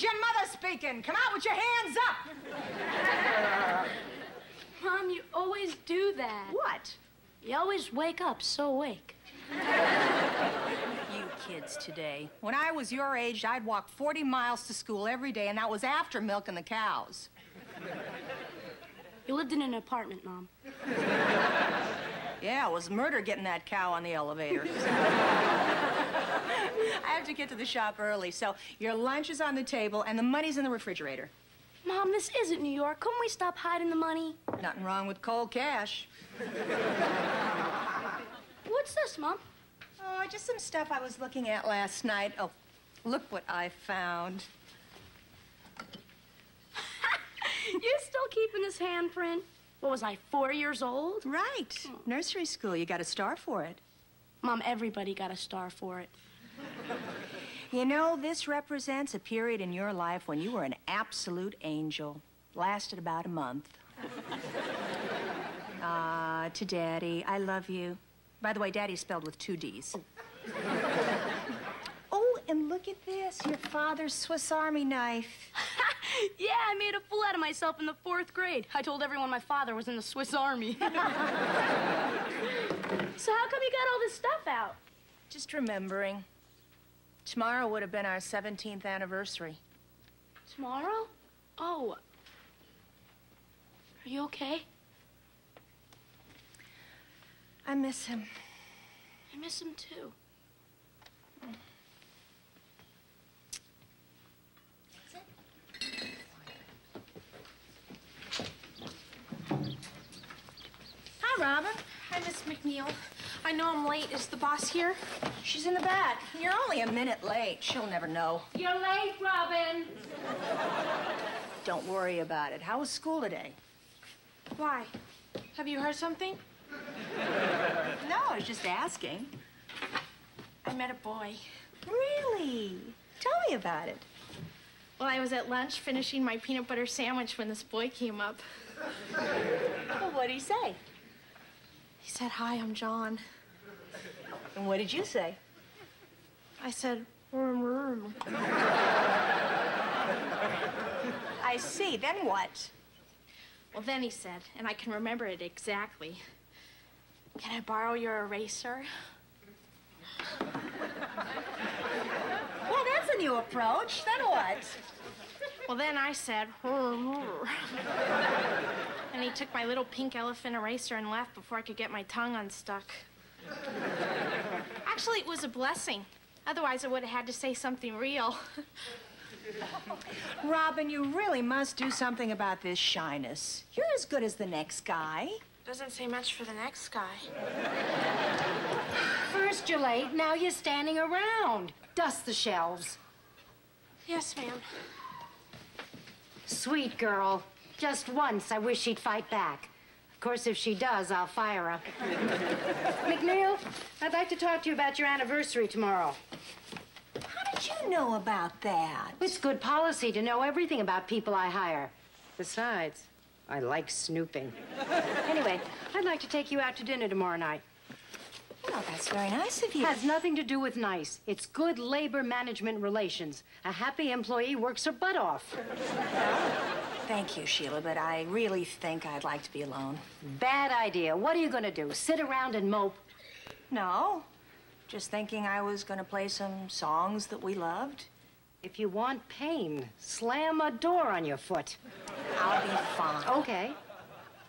is your mother speaking. Come out with your hands up. Mom, you always do that. What? You always wake up so awake. You kids today. When I was your age, I'd walk 40 miles to school every day, and that was after milking the cows. You lived in an apartment, Mom. Yeah, it was murder getting that cow on the elevator. I have to get to the shop early, so your lunch is on the table and the money's in the refrigerator. Mom, this isn't New York. Couldn't we stop hiding the money? Nothing wrong with cold cash. What's this, Mom? Oh, just some stuff I was looking at last night. Oh, look what I found. you still keeping this handprint? What was I, four years old? Right. Oh. Nursery school. You got a star for it. Mom, everybody got a star for it. You know, this represents a period in your life when you were an absolute angel. Lasted about a month. Ah, to Daddy, I love you. By the way, Daddy's spelled with two D's. oh, and look at this, your father's Swiss Army knife. yeah, I made a fool out of myself in the fourth grade. I told everyone my father was in the Swiss Army. so how come you got all this stuff out? Just remembering. Tomorrow would have been our 17th anniversary. Tomorrow? Oh. Are you okay? I miss him. I miss him too. Hi, Robin. Hi, Miss McNeil. I know I'm late. Is the boss here? She's in the back. You're only a minute late. She'll never know. You're late, Robin. Don't worry about it. How was school today? Why? Have you heard something? No, I was just asking. I met a boy. Really? Tell me about it. Well, I was at lunch finishing my peanut butter sandwich when this boy came up. Well, what did he say? He said, Hi, I'm John. And what did you say? I said, Worm, worm. I see. Then what? Well, then he said, and I can remember it exactly Can I borrow your eraser? Well, that's a new approach. Then what? Well, then I said, "Worm, worm." and he took my little pink elephant eraser and left before I could get my tongue unstuck. Actually, it was a blessing. Otherwise, I would have had to say something real. Robin, you really must do something about this shyness. You're as good as the next guy. Doesn't say much for the next guy. First you're late, now you're standing around. Dust the shelves. Yes, ma'am. Sweet girl. Just once, I wish she'd fight back. Of course, if she does, I'll fire her. McNeil, I'd like to talk to you about your anniversary tomorrow. How did you know about that? It's good policy to know everything about people I hire. Besides, I like snooping. anyway, I'd like to take you out to dinner tomorrow night. Well, that's very nice of you. Has nothing to do with nice. It's good labor management relations. A happy employee works her butt off. Thank you, Sheila, but I really think I'd like to be alone. Bad idea. What are you going to do? Sit around and mope? No, just thinking I was going to play some songs that we loved. If you want pain, slam a door on your foot. I'll be fine. Okay.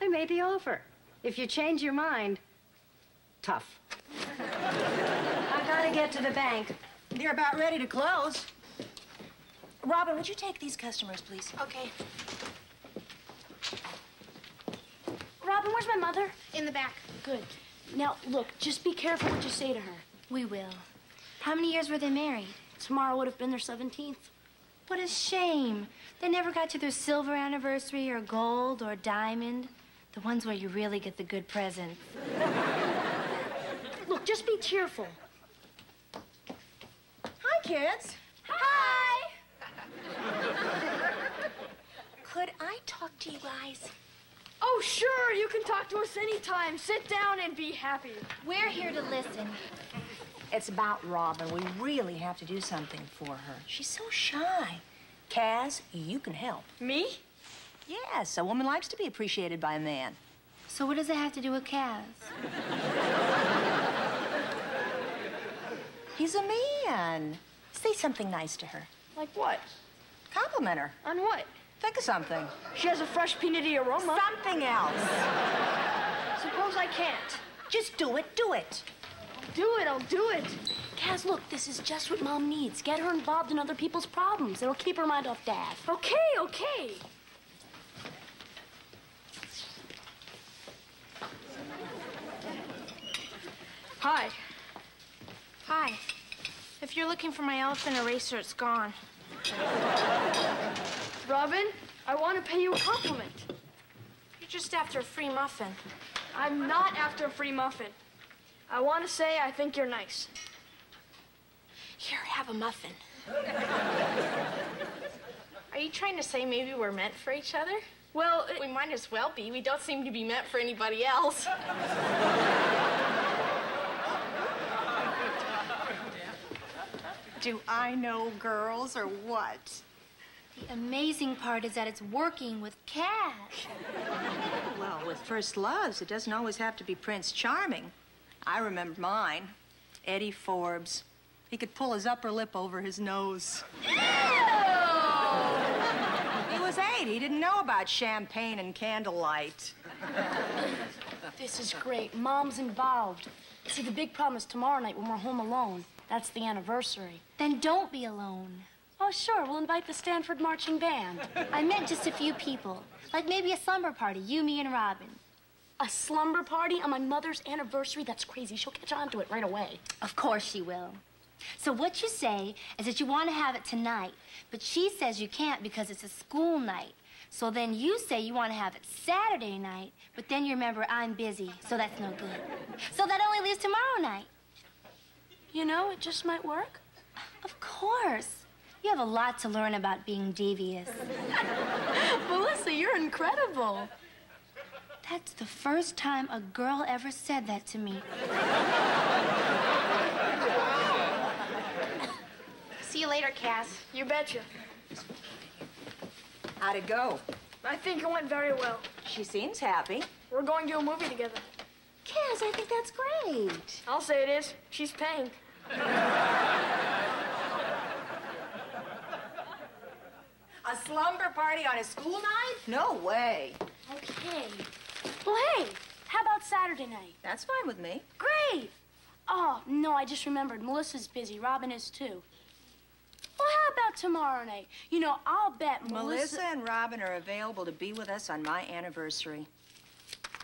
I made the offer. If you change your mind, tough. I gotta get to the bank. They're about ready to close. Robin, would you take these customers, please? Okay. Robin, where's my mother? In the back. Good. Now, look, just be careful what you say to her. We will. How many years were they married? Tomorrow would have been their 17th. What a shame. They never got to their silver anniversary or gold or diamond. The ones where you really get the good presents. Look, just be cheerful. Hi, kids. Hi! Could I talk to you guys? Oh, sure, you can talk to us anytime. Sit down and be happy. We're here to listen. It's about Robin. We really have to do something for her. She's so shy. Kaz, you can help. Me? Yes, a woman likes to be appreciated by a man. So what does it have to do with Kaz? He's a man. Say something nice to her. Like what? Compliment her. On what? Think of something. She has a fresh peanutty aroma. Something else. Suppose I can't. Just do it. Do it. I'll Do it, I'll do it. Kaz, look, this is just what Mom needs. Get her involved in other people's problems. It'll keep her mind off Dad. Okay, okay. Hi. Hi. If you're looking for my elephant eraser, it's gone. Robin, I want to pay you a compliment. You're just after a free muffin. I'm not after a free muffin. I want to say I think you're nice. Here, have a muffin. Are you trying to say maybe we're meant for each other? Well, it- We might as well be. We don't seem to be meant for anybody else. Do I know girls or what? The amazing part is that it's working with Kaz. Well, with first loves, it doesn't always have to be Prince Charming. I remember mine, Eddie Forbes. He could pull his upper lip over his nose. Ew! He was eight. He didn't know about champagne and candlelight. This is great. Mom's involved. See, the big problem is tomorrow night when we're home alone. That's the anniversary. Then don't be alone. Oh, sure. We'll invite the Stanford Marching Band. I meant just a few people. Like maybe a slumber party, you, me, and Robin. A slumber party on my mother's anniversary? That's crazy. She'll catch on to it right away. Of course she will. So what you say is that you want to have it tonight, but she says you can't because it's a school night. So then you say you want to have it Saturday night, but then you remember I'm busy, so that's no good. So that only leaves tomorrow night. You know, it just might work. Of course. You have a lot to learn about being devious. Melissa, you're incredible. That's the first time a girl ever said that to me. See you later, Kaz. you betcha. How'd it go? I think it went very well. She seems happy. We're going to a movie together. Kaz, I think that's great. I'll say it is. She's paying. A slumber party on a school night? No way. Okay. Well, hey, how about Saturday night? That's fine with me. Great. Oh, no, I just remembered. Melissa's busy. Robin is too. Well, how about tomorrow night? You know, I'll bet Melissa... Melissa and Robin are available to be with us on my anniversary.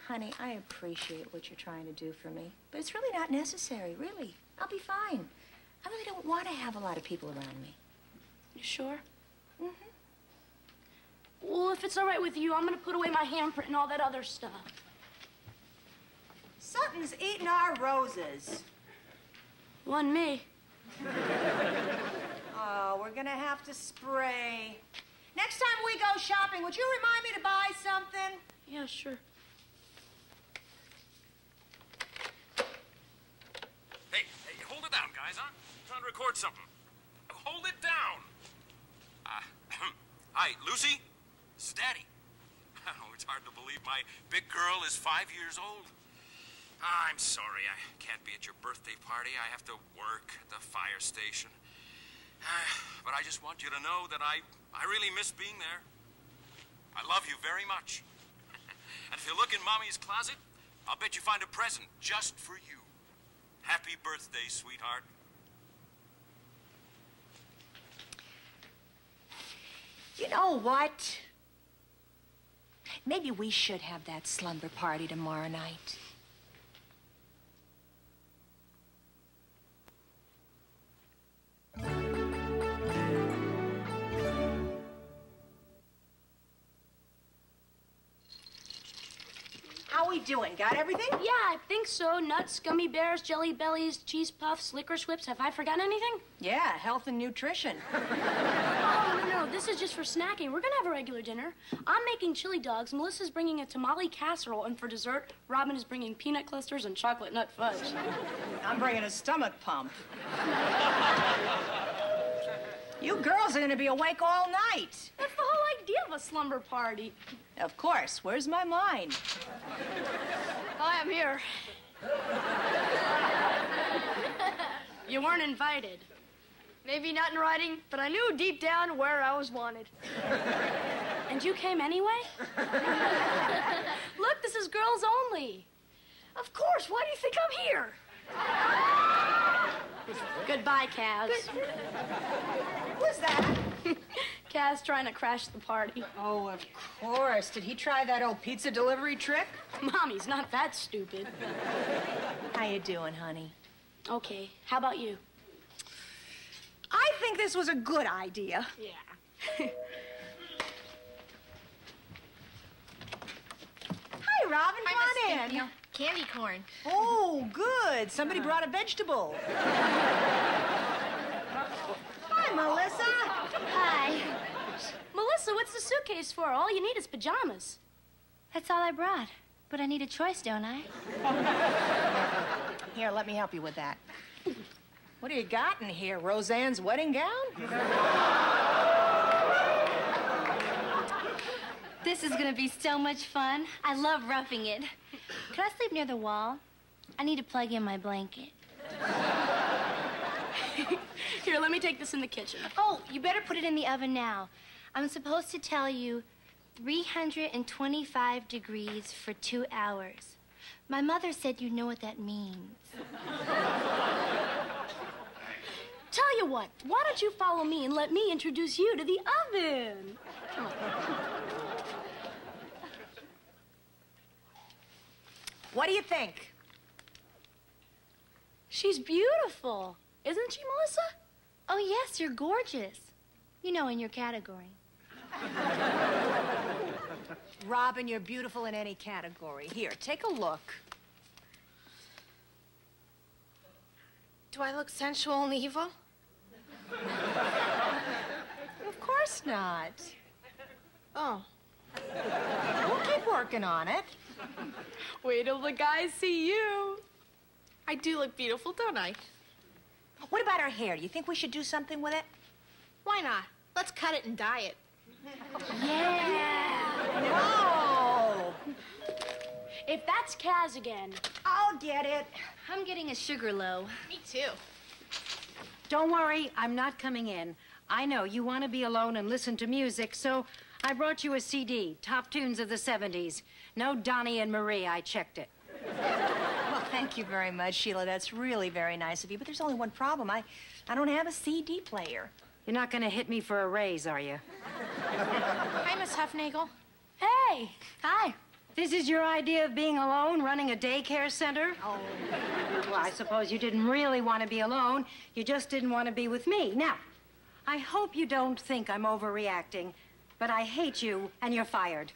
Honey, I appreciate what you're trying to do for me, but it's really not necessary, really. I'll be fine. I really don't want to have a lot of people around me. You sure? Mm-hmm. Well, if it's all right with you, I'm gonna put away my handprint and all that other stuff. Something's eating our roses. One me. Oh, we're gonna have to spray. Next time we go shopping, would you remind me to buy something? Yeah, sure. Hey, hey, hold it down, guys, huh? trying to record something. Hold it down. Uh, hi, Lucy. This is Daddy. Oh, it's hard to believe my big girl is five years old. Ah, I'm sorry, I can't be at your birthday party. I have to work at the fire station. But I just want you to know that I, I really miss being there. I love you very much. and if you look in Mommy's closet, I'll bet you find a present just for you. Happy birthday, sweetheart. You know what? Maybe we should have that slumber party tomorrow night. How we doing? Got everything? Yeah, I think so. Nuts, gummy bears, jelly bellies, cheese puffs, licorice whips. Have I forgotten anything? Yeah, health and nutrition. This is just for snacking. We're gonna have a regular dinner. I'm making chili dogs. Melissa's bringing a tamale casserole. And for dessert, Robin is bringing peanut clusters and chocolate nut fudge. I'm bringing a stomach pump. you girls are gonna be awake all night. That's the whole idea of a slumber party. Of course. Where's my mind? Hi, I'm here. you weren't invited. Maybe not in writing, but I knew deep down where I was wanted. And you came anyway? Look, this is girls only. Of course, why do you think I'm here? Goodbye, Kaz. Who's that? Kaz trying to crash the party. Oh, of course. Did he try that old pizza delivery trick? Mommy's not that stupid. How you doing, honey? Okay, how about you? I think this was a good idea. Yeah. Hi, Robin. Come on in. Candy corn. Oh, good. Somebody brought a vegetable. Hi, Melissa. Hi. Melissa, what's the suitcase for? All you need is pajamas. That's all I brought. But I need a choice, don't I? Here, let me help you with that. What do you got in here? Roseanne's wedding gown? This is gonna be so much fun. I love roughing it. Could I sleep near the wall? I need to plug in my blanket. Here, let me take this in the kitchen. Oh, you better put it in the oven now. I'm supposed to tell you 325 degrees for two hours. My mother said you know what that means. Tell you what, why don't you follow me and let me introduce you to the oven? What do you think? She's beautiful. Isn't she, Melissa? Oh, yes, you're gorgeous. You know, in your category. Robin, you're beautiful in any category. Here, take a look. Do I look sensual and evil? Of course not. Oh. We'll keep working on it. Wait till the guys see you. I do look beautiful, don't I? What about our hair? Do you think we should do something with it? Why not? Let's cut it and dye it. Oh, If that's Kaz again, I'll get it. I'm getting a sugar low. Me too. Don't worry, I'm not coming in. I know you want to be alone and listen to music, so I brought you a CD, top tunes of the 70s. No Donny and Marie, I checked it. Well, thank you very much, Sheila. That's really very nice of you. But there's only one problem. I, I don't have a CD player. You're not going to hit me for a raise, are you? Hi, Miss Huffnagel. hey, Hi. This is your idea of being alone, running a daycare center? Oh. Well, I suppose you didn't really want to be alone. You just didn't want to be with me. Now, I hope you don't think I'm overreacting, but I hate you and you're fired.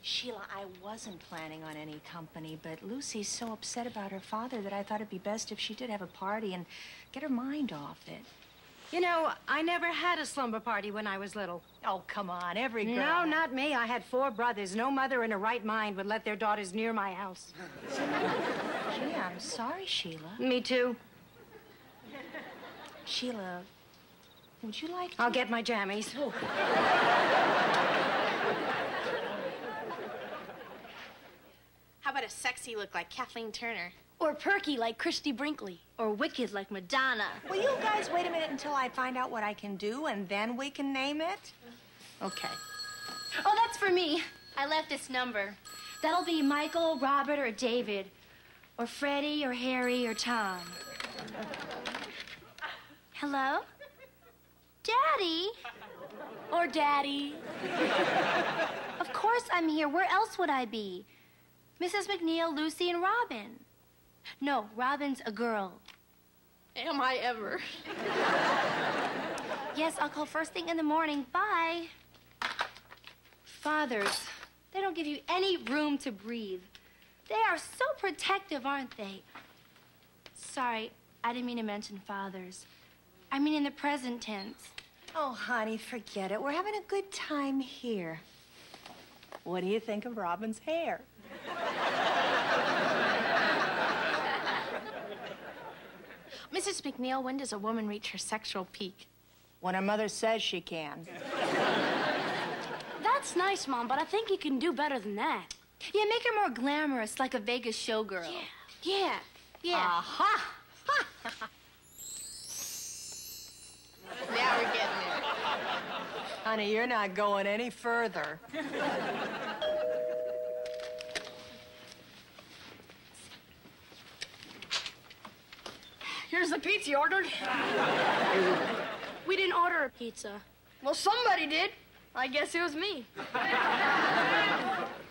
Sheila, I wasn't planning on any company, but Lucy's so upset about her father that I thought it'd be best if she did have a party and get her mind off it. You know, I never had a slumber party when I was little. Oh, come on, every girl. No, not me. I had four brothers. No mother in her right mind would let their daughters near my house. Gee, I'm sorry, Sheila. Me too. Sheila, would you like to... I'll get my jammies. Oh. How about a sexy look like Kathleen Turner? or perky like Christie Brinkley. Or wicked like Madonna. Will you guys wait a minute until I find out what I can do, and then we can name it? Okay. Oh, that's for me. I left this number. That'll be Michael, Robert, or David. Or Freddie, or Harry, or Tom. Hello? Daddy? Or Daddy. Of course I'm here. Where else would I be? Mrs. McNeil, Lucy, and Robin. No, Robin's a girl. Am I ever? Yes, I'll call first thing in the morning. Bye. Fathers, they don't give you any room to breathe. They are so protective, aren't they? Sorry, I didn't mean to mention fathers. I mean in the present tense. Oh, honey, forget it. We're having a good time here. What do you think of Robin's hair? Mrs. McNeil, when does a woman reach her sexual peak? When her mother says she can. That's nice, Mom, but I think you can do better than that. Yeah, make her more glamorous, like a Vegas showgirl. Yeah, yeah. Yeah. Aha! Now we're getting there. Honey, you're not going any further. Here's the pizza you ordered. We didn't order a pizza. Well, somebody did. I guess it was me.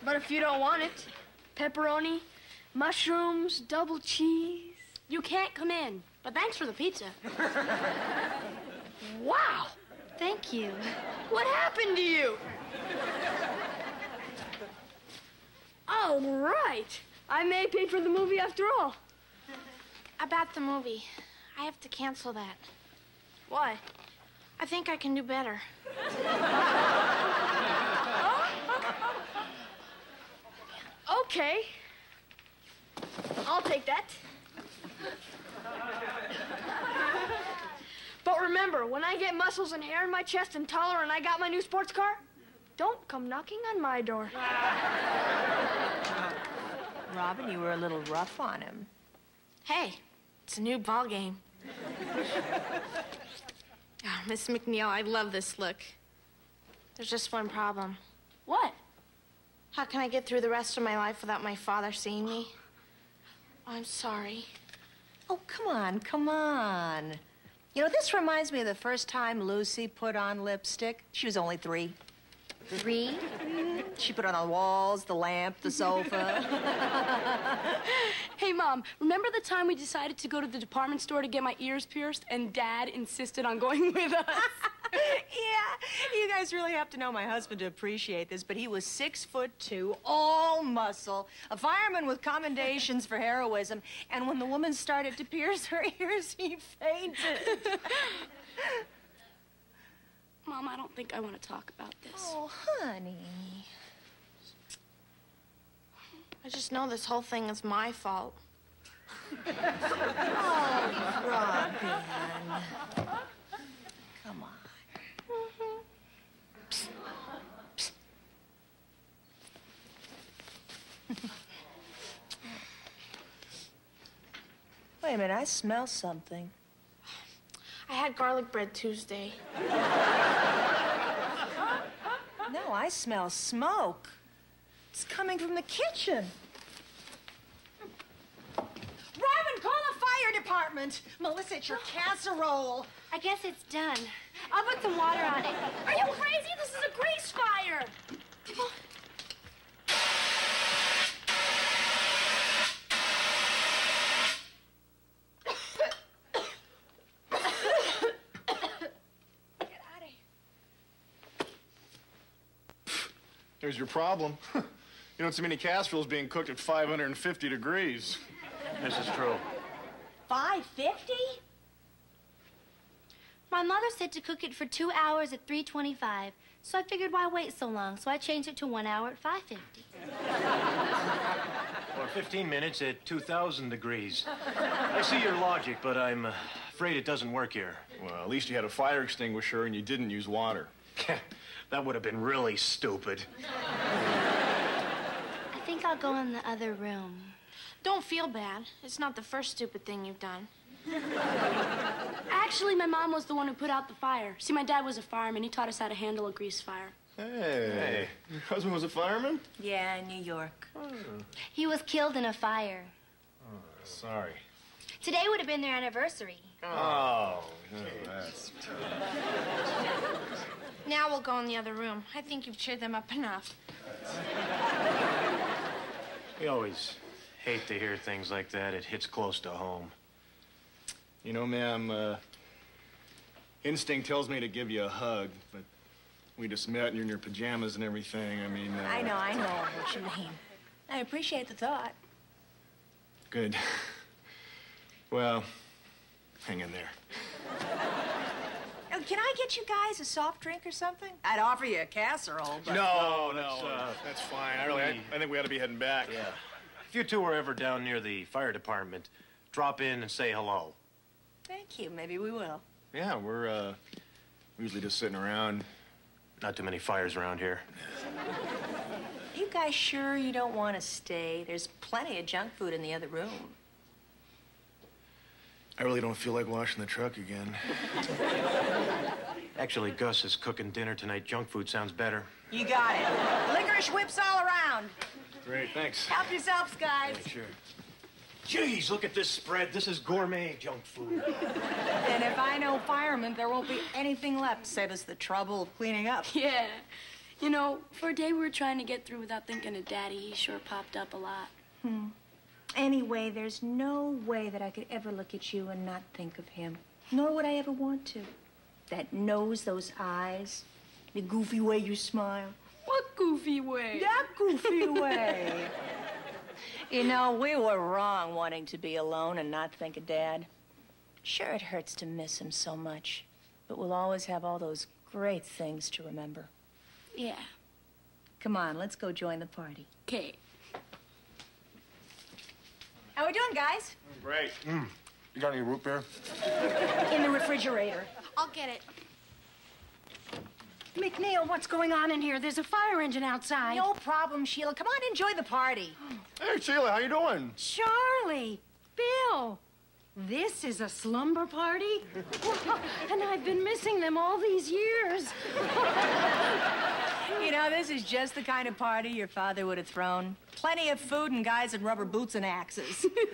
but if you don't want it, pepperoni, mushrooms, double cheese. You can't come in. But thanks for the pizza. Wow! Thank you. What happened to you? Oh, right. I may pay for the movie after all. About the movie, I have to cancel that. Why? I think I can do better. Okay. I'll take that. But remember, when I get muscles and hair in my chest and taller and I got my new sports car, don't come knocking on my door. Robin, you were a little rough on him. Hey, it's a new ball game. oh, ah, Miss McNeil, I love this look. There's just one problem. What? How can I get through the rest of my life without my father seeing me? I'm sorry. Oh, come on, come on. You know, this reminds me of the first time Lucy put on lipstick. She was only three. Three? She put it on the walls, the lamp, the sofa. Hey, Mom, remember the time we decided to go to the department store to get my ears pierced and Dad insisted on going with us? yeah, you guys really have to know my husband to appreciate this, but he was six foot two, all muscle, a fireman with commendations for heroism, and when the woman started to pierce her ears, he fainted. Mom, I don't think I want to talk about this. oh, honey. I just know this whole thing is my fault. Oh, Robin. Come on. Wait a minute, I smell something. I had garlic bread Tuesday. No, I smell smoke. It's coming from the kitchen. Robin, call the fire department. Melissa, it's your casserole. I guess it's done. I'll put some water on it. Are you crazy? This is a grease fire. There's your problem. you don't see many casseroles being cooked at 550 degrees. This is true. 550? My mother said to cook it for two hours at 325, so I figured why wait so long, so I changed it to one hour at 550. Or 15 minutes at 2,000 degrees. I see your logic, but I'm uh, afraid it doesn't work here. Well, at least you had a fire extinguisher and you didn't use water. that would have been really stupid. I think I'll go in the other room. Don't feel bad. It's not the first stupid thing you've done. Actually, my mom was the one who put out the fire. See, my dad was a fireman. He taught us how to handle a grease fire. Hey. Your husband was a fireman? Yeah, in New York. He was killed in a fire. Oh, sorry. Today would have been their anniversary. Oh, that's... Now we'll go in the other room. I think you've cheered them up enough. We always hate to hear things like that. It hits close to home. You know, ma'am, uh, instinct tells me to give you a hug, but we just met and you're in your pajamas and everything. I mean, uh, I know, I know what you mean. I appreciate the thought. Good. Well, hang in there. Oh, Can I get you guys a soft drink or something? I'd offer you a casserole, but... No, no, that's, uh, that's fine. I really, I, I think we ought to be heading back. Yeah. If you two are ever down near the fire department, drop in and say hello. Thank you. Maybe we will. Yeah, we're uh, usually just sitting around. Not too many fires around here. You guys sure you don't want to stay? There's plenty of junk food in the other room. I really don't feel like washing the truck again. Actually, Gus is cooking dinner tonight. Junk food sounds better. You got it. Licorice whips all around. Great, thanks. Help yourselves, guys. Sure. Jeez, look at this spread. This is gourmet junk food. And if I know firemen, there won't be anything left to save us the trouble of cleaning up. Yeah. You know, for a day we were trying to get through without thinking of Daddy, he sure popped up a lot. Hmm. Anyway, there's no way that I could ever look at you and not think of him. Nor would I ever want to. That nose, those eyes, the goofy way you smile. What goofy way? That goofy way. you know, we were wrong wanting to be alone and not think of Dad. Sure, it hurts to miss him so much, but we'll always have all those great things to remember. Yeah. Come on, let's go join the party. Okay. How we doing, guys? Great. Mm. You got any root beer? In the refrigerator. I'll get it. McNeil, what's going on in here? There's a fire engine outside. No problem, Sheila. Come on, enjoy the party. Hey, Sheila, how you doing? Charlie, Bill, this is a slumber party? and I've been missing them all these years. You know, this is just the kind of party your father would have thrown. Plenty of food and guys in rubber boots and axes.